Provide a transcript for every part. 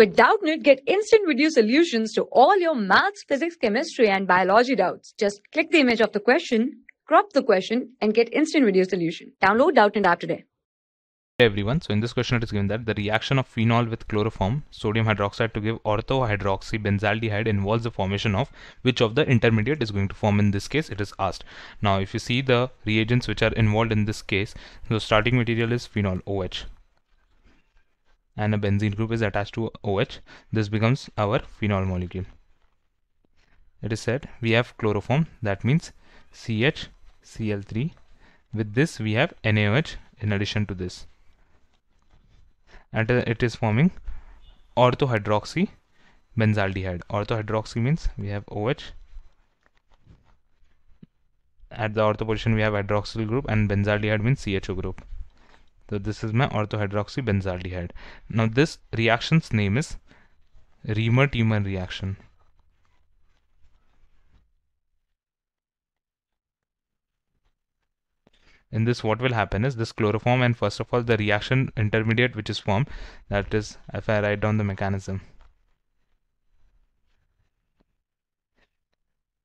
With Doubtnut, get instant video solutions to all your maths, physics, chemistry, and biology doubts. Just click the image of the question, crop the question, and get instant video solution. Download Doubtnut app today. Hey everyone, so in this question it is given that the reaction of phenol with chloroform sodium hydroxide to give orthohydroxybenzaldehyde involves the formation of which of the intermediate is going to form in this case it is asked. Now if you see the reagents which are involved in this case, the starting material is phenol OH and a benzene group is attached to OH. This becomes our phenol molecule. It is said we have chloroform that means CHCl3 with this we have NaOH in addition to this and uh, it is forming orthohydroxy benzaldehyde. Orthohydroxy means we have OH. At the ortho position we have hydroxyl group and benzaldehyde means CHO group. So this is my orthohydroxy benzaldehyde. Now this reaction's name is Reimer-Tiemann reaction. in this what will happen is this chloroform and first of all the reaction intermediate which is formed that is if I write down the mechanism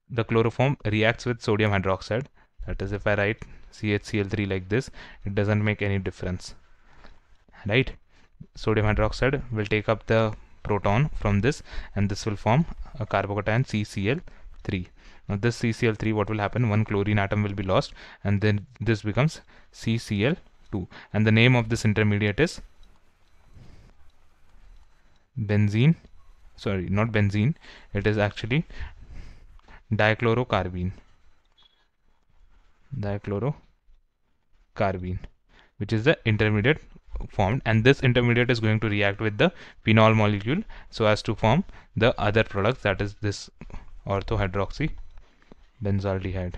the chloroform reacts with sodium hydroxide that is if I write CHCl3 like this it doesn't make any difference. Right? Sodium hydroxide will take up the proton from this and this will form a carbocation CCl3 now this CCl3 what will happen? One chlorine atom will be lost and then this becomes CCl2 and the name of this intermediate is benzene. Sorry not benzene. It is actually dichlorocarbene dichlorocarbene which is the intermediate formed and this intermediate is going to react with the phenol molecule so as to form the other products that is this orthohydroxy benzaldehyde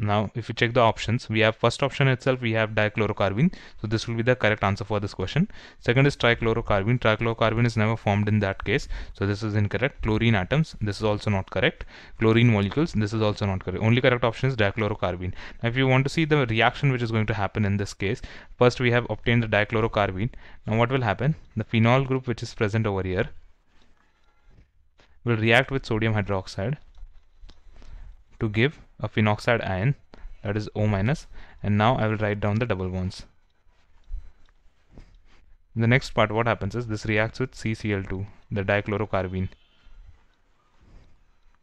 now if you check the options we have first option itself we have dichlorocarbene. So this will be the correct answer for this question. Second is trichlorocarbene. Trichlorocarbene is never formed in that case. So this is incorrect. Chlorine atoms this is also not correct. Chlorine molecules this is also not correct. Only correct option is dichlorocarbene. Now if you want to see the reaction which is going to happen in this case first we have obtained the dichlorocarbene. Now what will happen? The phenol group which is present over here will react with sodium hydroxide to give a phenoxide ion that is O minus and now I will write down the double bonds. the next part what happens is this reacts with CCl2 the dichlorocarbene.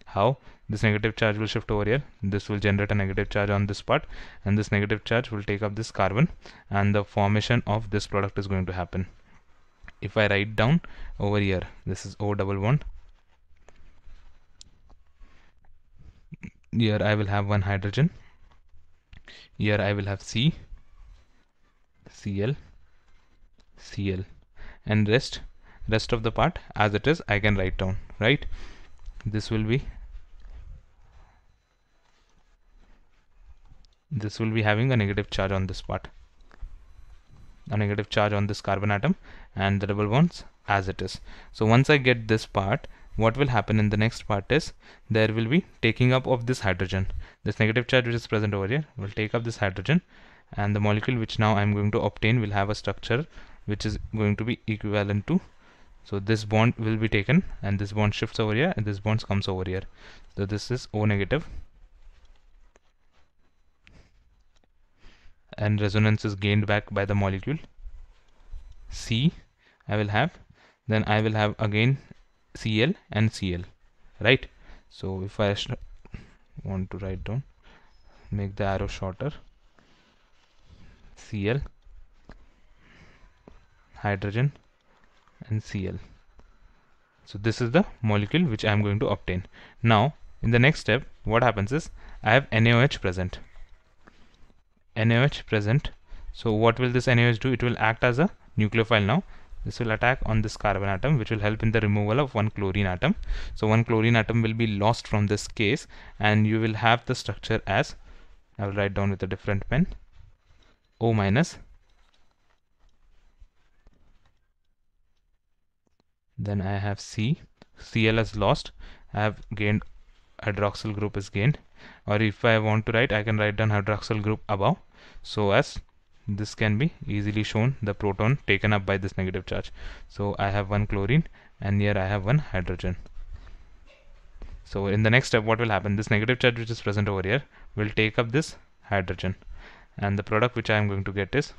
How? This negative charge will shift over here this will generate a negative charge on this part and this negative charge will take up this carbon and the formation of this product is going to happen. If I write down over here this is O double bond here I will have one hydrogen. Here I will have C. Cl. Cl. And rest rest of the part as it is I can write down right? This will be this will be having a negative charge on this part. A negative charge on this carbon atom and the double bonds as it is. So once I get this part what will happen in the next part is there will be taking up of this hydrogen. This negative charge which is present over here will take up this hydrogen and the molecule which now I'm going to obtain will have a structure which is going to be equivalent to so this bond will be taken and this bond shifts over here and this bond comes over here. So this is O negative and resonance is gained back by the molecule C I will have. Then I will have again Cl and Cl right? So if I want to write down make the arrow shorter Cl hydrogen and Cl so this is the molecule which I am going to obtain. Now in the next step what happens is I have NaOH present. NaOH present. So what will this NaOH do? It will act as a nucleophile now this will attack on this carbon atom which will help in the removal of one chlorine atom. So one chlorine atom will be lost from this case and you will have the structure as I will write down with a different pen O minus then I have C. Cl is lost. I have gained hydroxyl group is gained. Or if I want to write I can write down hydroxyl group above. So as this can be easily shown the proton taken up by this negative charge. So I have one chlorine and here I have one hydrogen. So in the next step what will happen? This negative charge which is present over here will take up this hydrogen. And the product which I am going to get is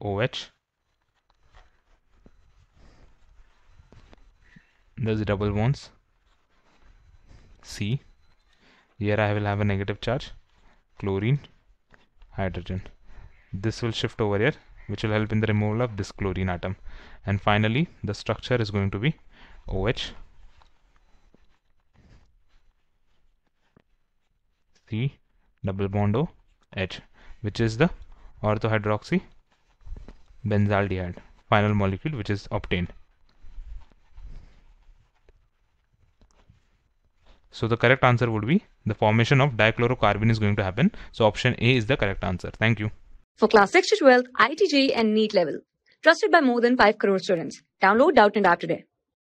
OH there's double bonds. C. Here I will have a negative charge chlorine hydrogen. This will shift over here which will help in the removal of this chlorine atom. And finally the structure is going to be OH C double bond O H which is the orthohydroxy benzaldehyde final molecule which is obtained So the correct answer would be the formation of dichlorocarbene is going to happen. So option A is the correct answer. Thank you. For class 6 to 12, IIT JEE and NEET level. Trusted by more than 5 crore students. Download Doubtnut App today.